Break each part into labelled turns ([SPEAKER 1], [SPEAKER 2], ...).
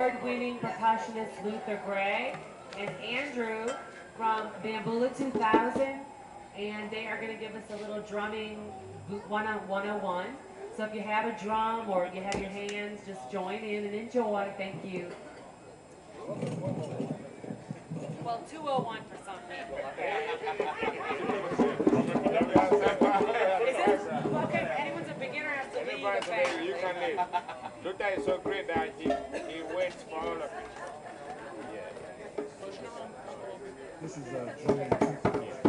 [SPEAKER 1] award-winning percussionist Luther Gray and Andrew from Bamboula 2000, and they are going to give us a little drumming 101. So if you have a drum or you have your hands, just join in and enjoy. Thank you. Well, 201 for some people, okay? Is it? Okay, anyone's a beginner has to lead, okay?
[SPEAKER 2] you can lead. Luther is so great that he, he waits for all of it.
[SPEAKER 3] This is uh, Julian 2000.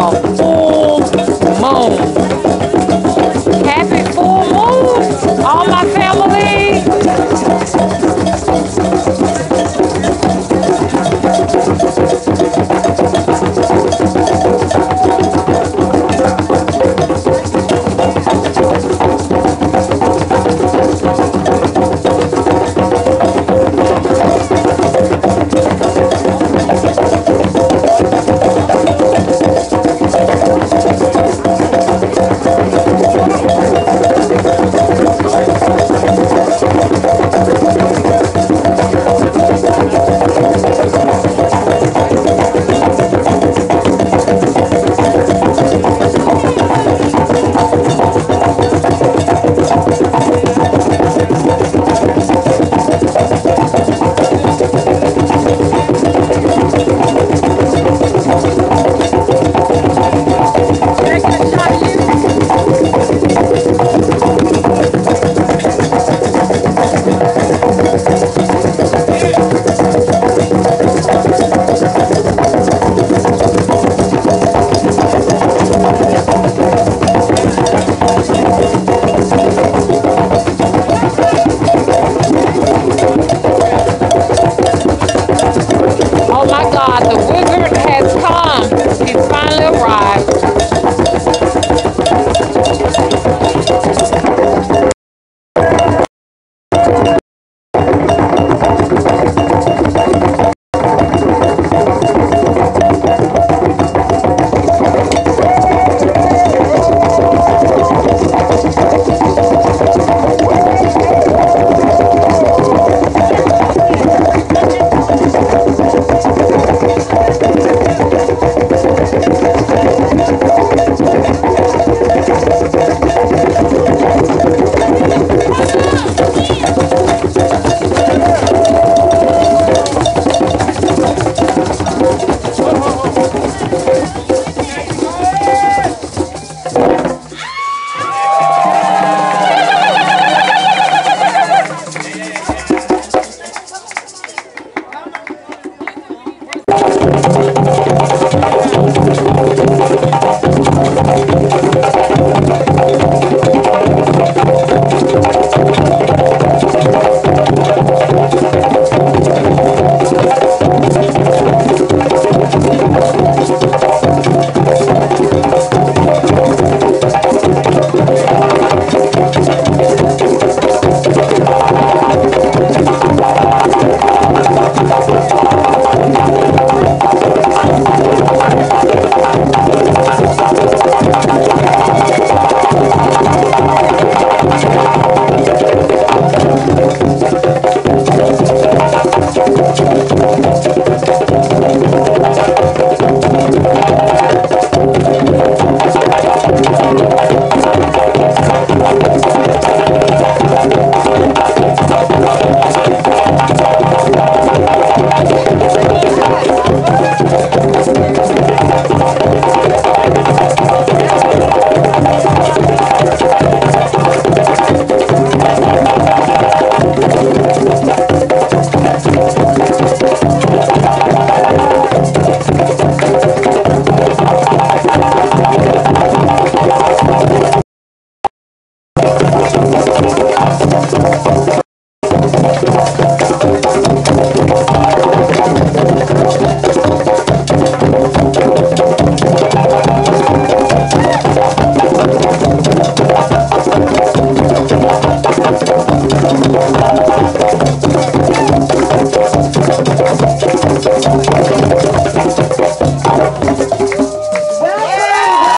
[SPEAKER 4] 好哦帽 Gracias.